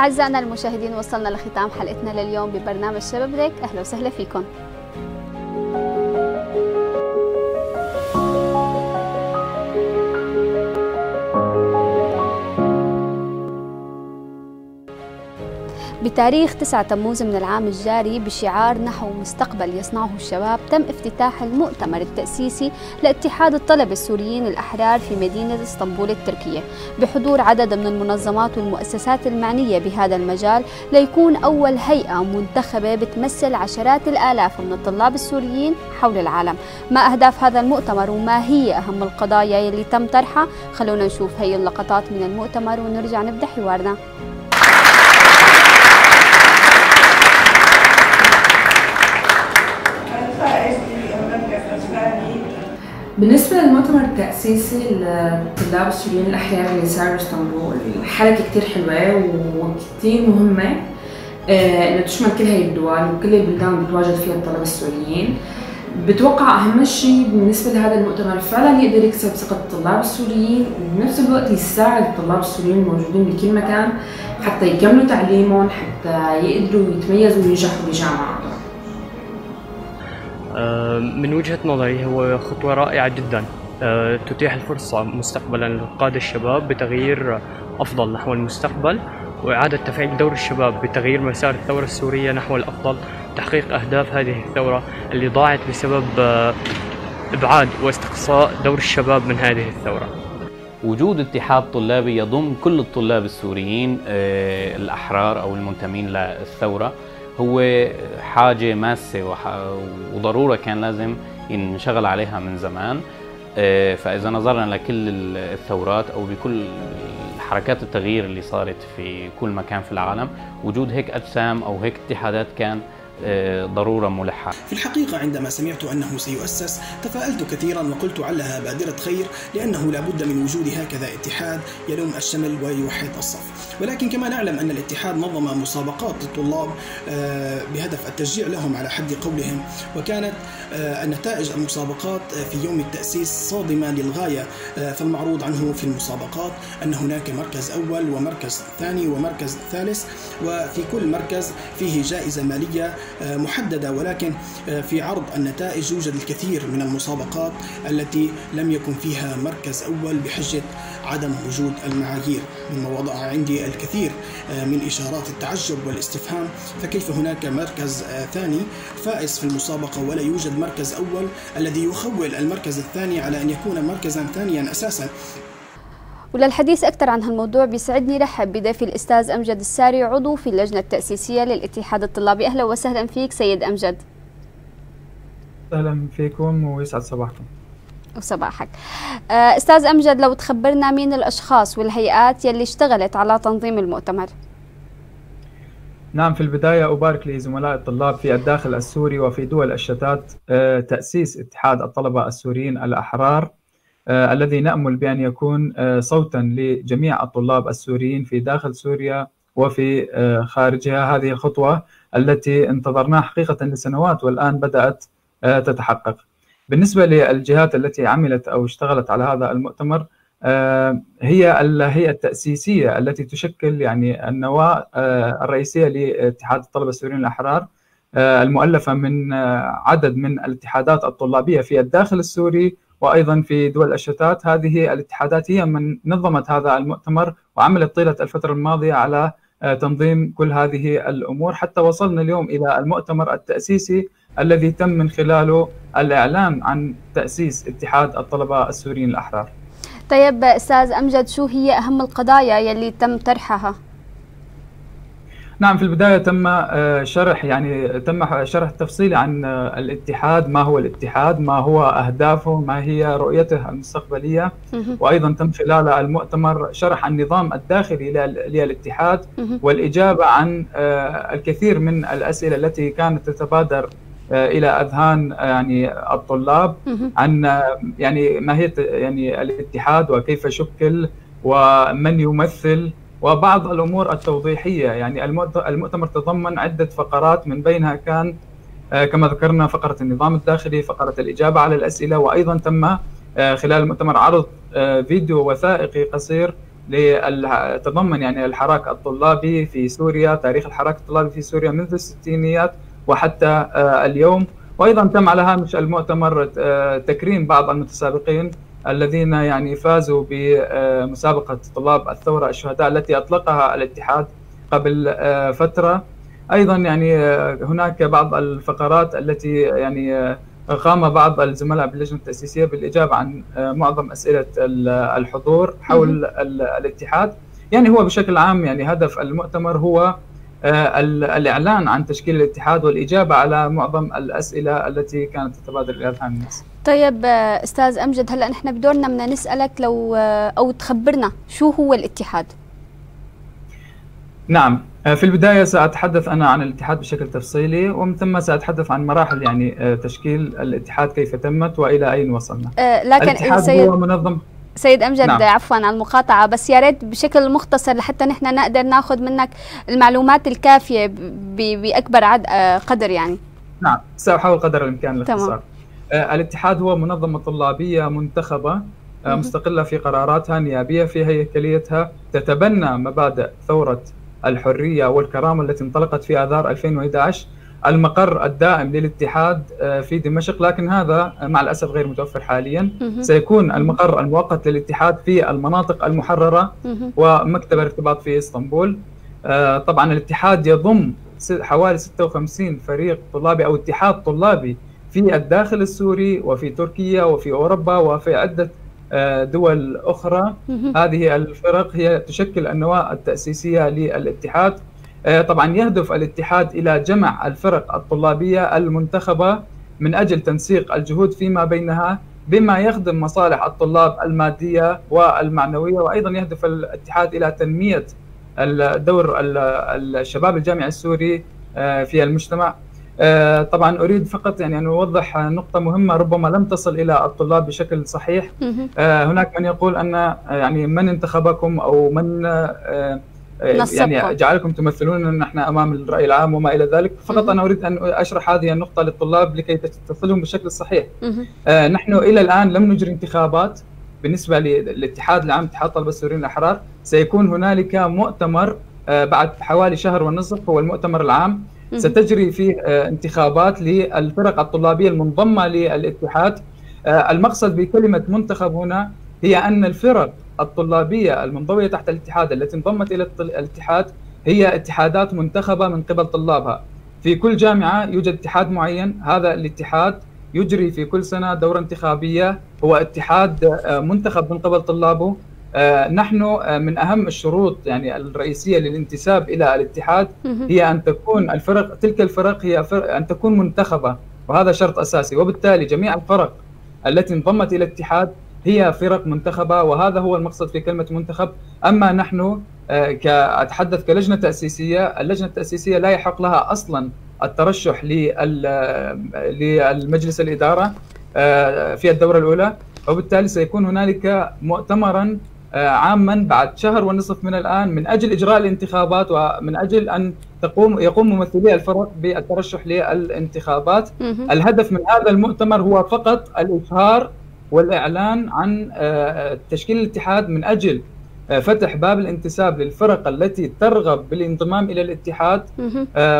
أعزائنا المشاهدين وصلنا لختام حلقتنا لليوم ببرنامج شباب أهلا وسهلا فيكم. بتاريخ 9 تموز من العام الجاري بشعار نحو مستقبل يصنعه الشباب تم افتتاح المؤتمر التأسيسي لاتحاد الطلبة السوريين الأحرار في مدينة إسطنبول التركية. بحضور عدد من المنظمات والمؤسسات المعنية بهذا المجال ليكون أول هيئة منتخبة بتمثل عشرات الآلاف من الطلاب السوريين حول العالم. ما أهداف هذا المؤتمر وما هي أهم القضايا يلي تم طرحها؟ خلونا نشوف هي اللقطات من المؤتمر ونرجع نبدأ حوارنا. بالنسبة للمؤتمر التأسيسي للطلاب السوريين الأحياء اللي صار باسطنبول حركة كتير حلوة وكتير مهمة آه، إنه تشمل كل هاي الدول وكل البلدان اللي بتواجد فيها الطلبة السوريين. بتوقع أهم شيء بالنسبة لهذا المؤتمر فعلا يقدر يكسب ثقة الطلاب السوريين وبنفس الوقت يساعد الطلاب السوريين الموجودين بكل مكان حتى يكملوا تعليمهم حتى يقدروا يتميزوا وينجحوا بجامعاتهم. من وجهة نظري هو خطوة رائعة جدا. آه، تتيح الفرصة مستقبلا للقادة الشباب بتغيير أفضل نحو المستقبل وإعادة تفعيل دور الشباب بتغيير مسار الثورة السورية نحو الأفضل تحقيق أهداف هذه الثورة اللي ضاعت بسبب آه، إبعاد واستقصاء دور الشباب من هذه الثورة. وجود اتحاد طلابي يضم كل الطلاب السوريين الأحرار أو المنتمين للثورة. هو حاجة ماسة وضرورة كان لازم ينشغل عليها من زمان. آه، فإذا نظرنا لكل الثورات أو بكل حركات التغيير اللي صارت في كل مكان في العالم وجود هيك أجسام أو هيك اتحادات كان ضرورة ملحة. في الحقيقة عندما سمعت أنه سيؤسس تفاءلت كثيرا وقلت علها بادرة خير لأنه لابد من وجود هكذا اتحاد يلوم الشمل ويوحد الصف. ولكن كما نعلم أن الاتحاد نظم مسابقات للطلاب آه، بهدف التشجيع لهم على حد قولهم. وكانت آه، النتائج المسابقات في يوم التأسيس صادمة للغاية. فالمعروض عنه في المسابقات أن هناك مركز أول ومركز ثاني ومركز ثالث وفي كل مركز فيه جائزة مالية محددة ولكن في عرض النتائج يوجد الكثير من المسابقات التي لم يكن فيها مركز أول بحجة عدم وجود المعايير. مما وضع عندي الكثير من إشارات التعجب والاستفهام فكيف هناك مركز ثاني فائز في المسابقة ولا يوجد مركز أول الذي يخول المركز الثاني على أن يكون مركزا ثانيا أساسا؟ وللحديث أكثر عن هالموضوع بيسعدني. رحب بضيفي الأستاذ أمجد الساري عضو في اللجنة التأسيسية للاتحاد الطلابي أهلا وسهلا فيك سيد أمجد. أهلا فيكم ويسعد صباحكم. وصباحك. آه، أستاذ أمجد لو تخبرنا مين الأشخاص والهيئات يلي اشتغلت على تنظيم المؤتمر؟ نعم في البداية أبارك لزملاء الطلاب في الداخل السوري وفي دول الشتات آه، تأسيس اتحاد الطلبة السوريين الأحرار. الذي نأمل بأن يكون آه، صوتا لجميع الطلاب السوريين في داخل سوريا وفي آه، خارجها. هذه الخطوة التي انتظرناها حقيقة لسنوات والآن بدأت تتحقق. بالنسبة للجهات التي عملت أو اشتغلت على هذا المؤتمر هي الهيئة التأسيسية التي تشكل يعني النواة الرئيسية لاتحاد الطلبة السوريين الأحرار المؤلفة من عدد من الاتحادات الطلابية في الداخل السوري وأيضا في دول الشتات هذه الاتحادات هي من نظمت هذا المؤتمر وعملت طيلة الفترة الماضية على آه، تنظيم كل هذه الأمور حتى وصلنا اليوم إلى المؤتمر التأسيسي الذي تم من خلاله الإعلان عن تأسيس اتحاد الطلبة السوريين الأحرار. طيب أستاذ أمجد شو هي أهم القضايا يلي تم طرحها؟ نعم في البداية تم آه، شرح يعني تم شرح تفصيلي عن آه، الاتحاد ما هو الاتحاد ما هو أهدافه ما هي رؤيته المستقبلية. وأيضا تم خلال المؤتمر شرح النظام الداخلي للاتحاد. والإجابة عن آه، الكثير من الأسئلة التي كانت تتبادر إلى أذهان يعني الطلاب عن يعني ماهيه يعني الاتحاد وكيف شكل ومن يمثل وبعض الأمور التوضيحية. يعني المؤتمر تضمن عدة فقرات من بينها كان آه، كما ذكرنا فقرة النظام الداخلي فقرة الإجابة على الأسئلة وأيضا تم آه، خلال المؤتمر عرض آه، فيديو وثائقي قصير تضمن يعني الحراك الطلابي في سوريا تاريخ الحراك الطلابي في سوريا منذ الستينيات وحتى اليوم. وأيضا تم على هامش المؤتمر تكريم بعض المتسابقين الذين يعني فازوا بمسابقة طلاب الثورة الشهداء التي أطلقها الاتحاد قبل فترة. أيضا يعني هناك بعض الفقرات التي يعني قام بعض الزملاء باللجنة التأسيسية بالإجابة عن معظم أسئلة الحضور حول الاتحاد. يعني هو بشكل عام يعني هدف المؤتمر هو الإعلان عن تشكيل الاتحاد والإجابة على معظم الأسئلة التي كانت تتبادر إلى اذهان الناس. طيب أستاذ أمجد هلا نحن بدورنا بدنا نسألك لو أو تخبرنا شو هو الاتحاد؟ نعم في البداية سأتحدث أنا عن الاتحاد بشكل تفصيلي ومن ثم سأتحدث عن مراحل يعني تشكيل الاتحاد كيف تمت وإلى أين وصلنا. أه لكن الاتحاد سيد هو منظم. سيد أمجد نعم. عفوا على المقاطعة بس يا ريت بشكل مختصر لحتى نحن نقدر ناخذ منك المعلومات الكافية بأكبر عد قدر يعني. نعم سأحاول قدر الإمكان الاختصار. آه الاتحاد هو منظمة طلابية منتخبة آه مستقلة في قراراتها نيابية في هيكليتها تتبنى مبادئ ثورة الحرية والكرامة التي انطلقت في آذار 2011 المقر الدائم للاتحاد في دمشق. لكن هذا مع الأسف غير متوفر حاليا. سيكون المقر المؤقت للاتحاد في المناطق المحررة ومكتب الارتباط في إسطنبول. طبعا الاتحاد يضم حوالي 56 فريق طلابي أو اتحاد طلابي في الداخل السوري وفي تركيا وفي أوروبا وفي عدة دول أخرى. هذه الفرق هي تشكل النواة التأسيسية للاتحاد. طبعا يهدف الاتحاد إلى جمع الفرق الطلابية المنتخبة من أجل تنسيق الجهود فيما بينها بما يخدم مصالح الطلاب المادية والمعنوية وأيضا يهدف الاتحاد إلى تنمية الدور الشباب الجامعي السوري في المجتمع. طبعا أريد فقط يعني أن أوضح نقطة مهمة ربما لم تصل إلى الطلاب بشكل صحيح. هناك من يقول أن يعني من انتخبكم أو من يعني جعلكم تمثلون نحن أمام الرأي العام وما إلى ذلك؟ فقط أنا أريد أن أشرح هذه النقطة للطلاب لكي تصلهم بالشكل الصحيح نحن إلى الآن لم نجري انتخابات بالنسبة للاتحاد العام اتحاد طلبه السوريين الاحرار سيكون هنالك مؤتمر بعد حوالي شهر ونصف هو المؤتمر العام. ستجري فيه انتخابات للفرق الطلابية المنضمة للاتحاد المقصد بكلمة منتخب هنا هي أن الفرق الطلابية المنضوية تحت الاتحاد التي انضمت إلى الاتحاد هي اتحادات منتخبة من قبل طلابها. في كل جامعة يوجد اتحاد معين، هذا الاتحاد يجري في كل سنة دورة انتخابية هو اتحاد منتخب من قبل طلابه. نحن من أهم الشروط يعني الرئيسية للانتساب إلى الاتحاد هي أن تكون الفرق تلك الفرق هي فرق أن تكون منتخبة وهذا شرط أساسي. وبالتالي جميع الفرق التي انضمت إلى الاتحاد هي فرق منتخبة وهذا هو المقصد في كلمة منتخب. أما نحن اتحدث كلجنة تأسيسية اللجنة التأسيسية لا يحق لها أصلا الترشح للمجلس الإدارة في الدورة الأولى. وبالتالي سيكون هنالك مؤتمرا عاما بعد شهر ونصف من الآن من أجل إجراء الانتخابات ومن أجل أن تقوم يقوم ممثلي الفرق بالترشح للانتخابات. الهدف من هذا المؤتمر هو فقط الاشهار والإعلان عن تشكيل الاتحاد من أجل فتح باب الانتساب للفرق التي ترغب بالانضمام إلى الاتحاد.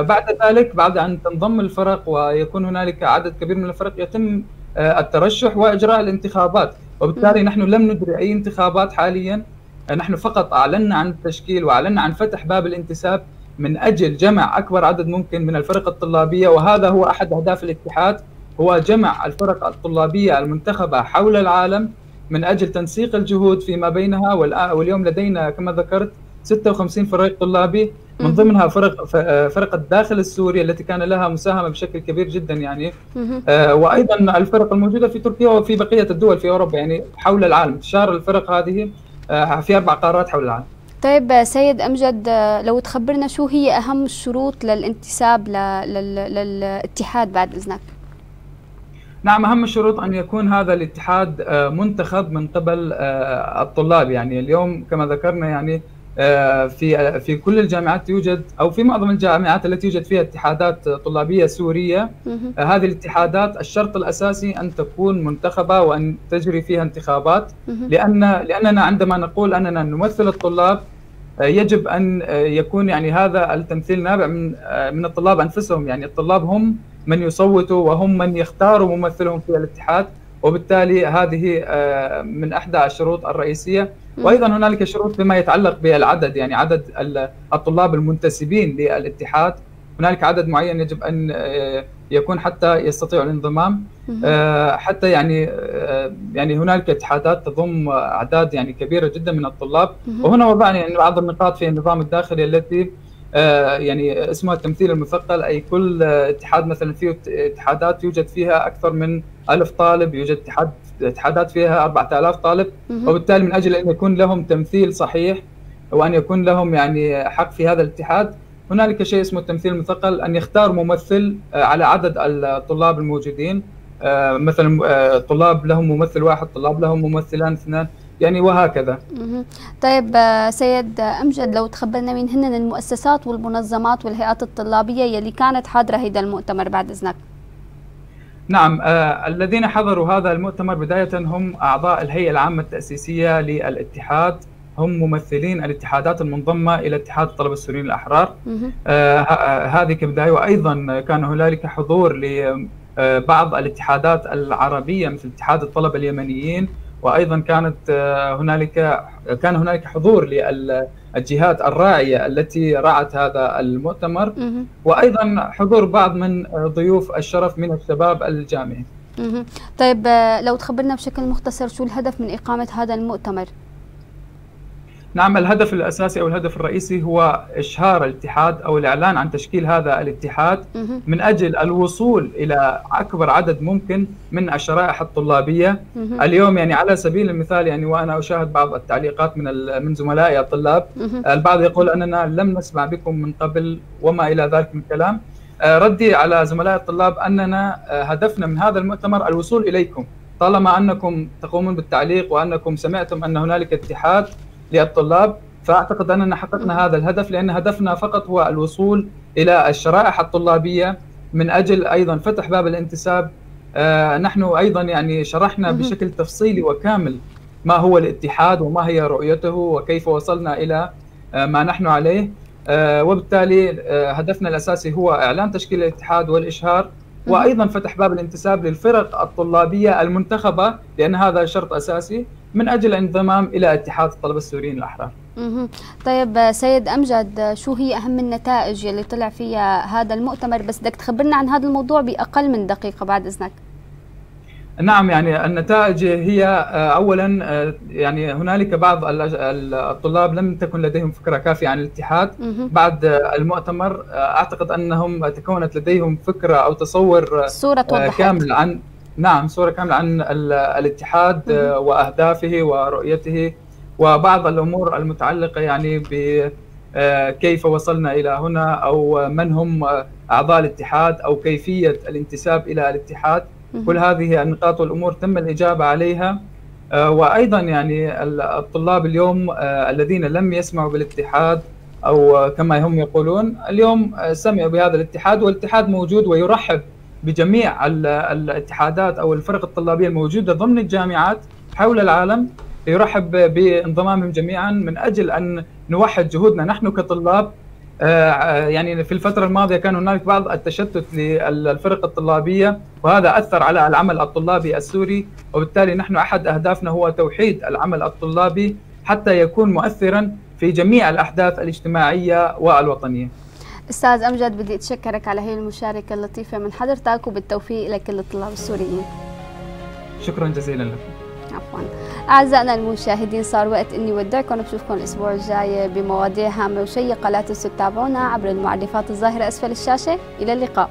بعد ذلك بعد أن تنضم الفرق ويكون هنالك عدد كبير من الفرق يتم الترشح وإجراء الانتخابات. وبالتالي نحن لم نجري أي انتخابات حاليا. نحن فقط أعلنا عن التشكيل وأعلنا عن فتح باب الانتساب من أجل جمع أكبر عدد ممكن من الفرق الطلابية وهذا هو أحد أهداف الاتحاد هو جمع الفرق الطلابية المنتخبة حول العالم من أجل تنسيق الجهود فيما بينها واليوم لدينا كما ذكرت 56 فريق طلابي. من ضمنها فرق فرق الداخل السوري التي كان لها مساهمة بشكل كبير جدا يعني. آه وأيضا الفرق الموجودة في تركيا وفي بقية الدول في أوروبا يعني حول العالم. انتشار الفرق هذه آه في أربع قارات حول العالم. طيب سيد أمجد لو تخبرنا شو هي أهم الشروط للانتساب للاتحاد بعد إذنك؟ نعم أهم الشروط أن يكون هذا الاتحاد منتخب من قبل الطلاب يعني. اليوم كما ذكرنا يعني آه، في في كل الجامعات يوجد أو في معظم الجامعات التي يوجد فيها اتحادات طلابية سورية. آه، هذه الاتحادات الشرط الأساسي أن تكون منتخبة وأن تجري فيها انتخابات. لأن لأننا عندما نقول أننا نمثل الطلاب آه، يجب أن آه، يكون يعني هذا التمثيل نابع من آه، من الطلاب أنفسهم. يعني الطلاب هم من يصوتوا وهم من يختاروا ممثلهم في الاتحاد. وبالتالي هذه آه، من إحدى الشروط الرئيسية. وأيضا هنالك شروط بما يتعلق بالعدد يعني عدد ال- الطلاب المنتسبين للاتحاد هنالك عدد معين يجب أن آه، يكون حتى يستطيعوا الانضمام. آه، حتى يعني آه، يعني هنالك اتحادات تضم أعداد يعني كبيرة جدا من الطلاب. وهنا وضعنا يعني بعض النقاط في النظام الداخلي التي يعني اسمها التمثيل المثقل أي كل آه، اتحاد مثلا فيه اتحادات يوجد فيها أكثر من ألف طالب يوجد اتحاد اتحادات فيها 4000 طالب. وبالتالي من أجل أن يكون لهم تمثيل صحيح وأن يكون لهم يعني حق في هذا الاتحاد هنالك شيء اسمه التمثيل المثقل أن يختار ممثل آه، على عدد الطلاب الموجودين. آه، مثلا آه، طلاب لهم ممثل واحد طلاب لهم ممثلان اثنان. يعني وهكذا. طيب آه، سيد آه، أمجد لو تخبرنا مين هن المؤسسات والمنظمات والهيئات الطلابية يلي كانت حاضرة هيدا المؤتمر بعد إذنك. نعم آه الذين حضروا هذا المؤتمر بداية هم أعضاء الهيئة العامة التأسيسية للاتحاد. هم ممثلين الاتحادات المنضمة إلى اتحاد الطلبة السوريين الأحرار. آه ه- هذه كبداية. وأيضا كان هنالك حضور لبعض الاتحادات العربية مثل اتحاد الطلبة اليمنيين. وأيضا كانت آه، هنالك كان هنالك حضور للجهات الراعية التي رعت هذا المؤتمر. وأيضا حضور بعض من ضيوف الشرف من الشباب الجامعي. طيب آه، لو تخبرنا بشكل مختصر شو الهدف من إقامة هذا المؤتمر نعم الهدف الأساسي أو الهدف الرئيسي هو إشهار الاتحاد أو الإعلان عن تشكيل هذا الاتحاد. من أجل الوصول إلى أكبر عدد ممكن من الشرائح الطلابية. مهم. اليوم يعني على سبيل المثال يعني وأنا أشاهد بعض التعليقات من من زملائي الطلاب. البعض يقول أننا لم نسمع بكم من قبل وما إلى ذلك من كلام. آه، ردي على زملاء الطلاب أننا آه، هدفنا من هذا المؤتمر الوصول إليكم طالما أنكم تقومون بالتعليق وأنكم سمعتم أن هنالك اتحاد للطلاب فأعتقد أننا حققنا هذا الهدف لأن هدفنا فقط هو الوصول إلى الشرائح الطلابية من أجل أيضا فتح باب الانتساب آه، نحن أيضا يعني شرحنا. بشكل تفصيلي وكامل ما هو الاتحاد وما هي رؤيته وكيف وصلنا إلى آه، ما نحن عليه آه، وبالتالي هدفنا الأساسي هو إعلان تشكيل الاتحاد والإشهار. وأيضا فتح باب الانتساب للفرق الطلابية المنتخبة لأن هذا شرط أساسي من أجل الانضمام إلى اتحاد الطلبة السوريين الأحرار. طيب سيد أمجد شو هي أهم النتائج يلي طلع فيها هذا المؤتمر؟ بس بدك تخبرنا عن هذا الموضوع بأقل من دقيقة بعد إذنك. نعم يعني النتائج هي آه، اولا آه، يعني هنالك بعض ال- ال- الطلاب لم تكن لديهم فكرة كافية عن الاتحاد. بعد آه، المؤتمر أعتقد أنهم تكونت لديهم فكرة أو تصور توضحت كامل عن نعم صورة كاملة عن ال- الاتحاد وأهدافه ورؤيته وبعض الأمور المتعلقة يعني ب كيف وصلنا إلى هنا أو من هم أعضاء الاتحاد أو كيفية الانتساب إلى الاتحاد. كل هذه النقاط والأمور تم الإجابة عليها. آه، وأيضا يعني ال- الطلاب اليوم آه، الذين لم يسمعوا بالاتحاد أو آه، كما هم يقولون اليوم سمعوا بهذا الاتحاد والاتحاد موجود ويرحب بجميع ال- الاتحادات أو الفرق الطلابية الموجودة ضمن الجامعات حول العالم يرحب بانضمامهم جميعا من أجل أن نوحد جهودنا نحن كطلاب يعني في الفترة الماضية كان هنالك بعض التشتت للفرق الطلابية وهذا أثر على العمل الطلابي السوري وبالتالي نحن أحد أهدافنا هو توحيد العمل الطلابي حتى يكون مؤثرا في جميع الأحداث الاجتماعية والوطنية. أستاذ أمجد بدي أتشكرك على هي المشاركة اللطيفة. من حضرتك وبالتوفيق لكل الطلاب السوريين. شكرا جزيلا لكم. عفوا. أعزائنا المشاهدين صار وقت إني ودعكم بشوفكم الأسبوع الجاي بمواضيع هامة وشيقة. لا تنسوا تتابعونا عبر المعرفات الظاهرة أسفل الشاشة. إلى اللقاء.